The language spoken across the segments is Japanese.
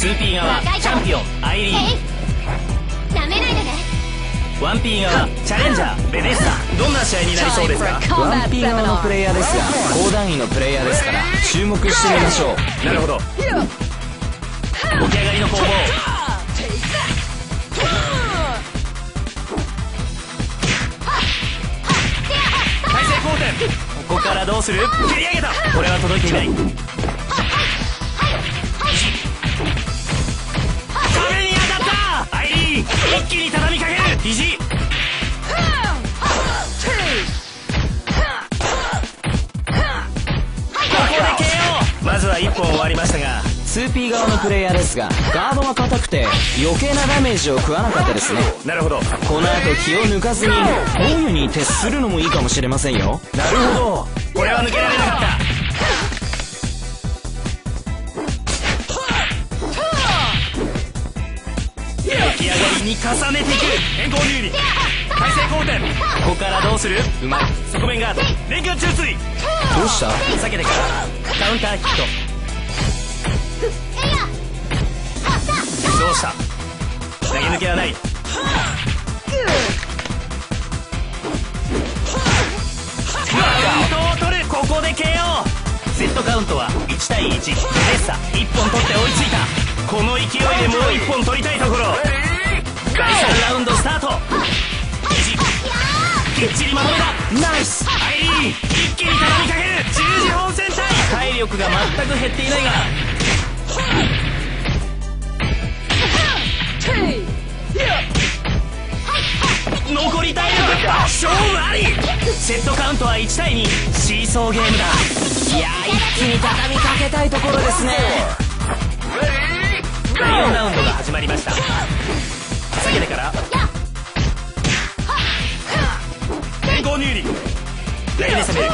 2P 側チャンピオンアイリーン。なめないでね。1P 側チャレンジャーベネッサ。どんな試合になりそうですか？1P 側のプレイヤーですが高段位のプレイヤーですから注目してみましょう。なるほど。起き上がりの攻防。体勢後転。ここからどうする？蹴り上げた。これは届いていないずは1本終わりましたが 2P 側のプレイヤーですがガードが硬くて余計なダメージを食わなかったですね。なるほど。この後気を抜かずに防御に徹するのもいいかもしれませんよ。なるほど。これは抜けられなかった。起き上がりに重ねていく。変更入理体勢後転ここからどうする？うまい側面ガード。連携中水どうした？避けてから。カウンターヒット。どうした投げ抜けはない。カウントを取る。ここで KO セットカウントは1対1レッサ1本取って追いついた。この勢いでもう1本取りたいところ。第3ラウンドスタート。肘きっちりまとめたナイス力が全く減っていないが。残り体力勝負あり。セットカウントは1対2シーソーゲームだ。いや一気に畳みかけたいところですね。第4ラウンドが始まりました。避けてから。変更入理ライで攻め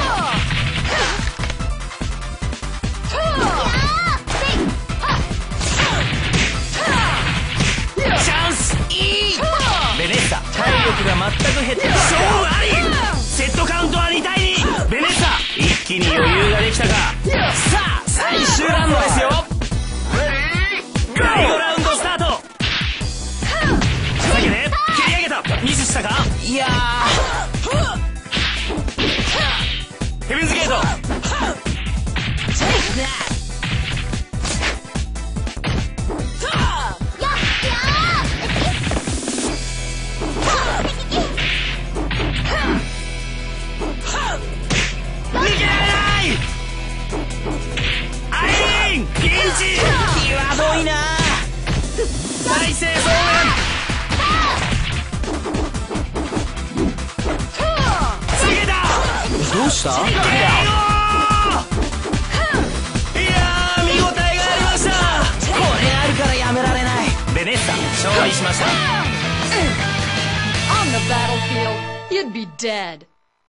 いやヘビーズゲート。した？いやー見応えがありました。これあるからやめられない。ベネッサ勝利しました。On the battlefield, you'd be dead.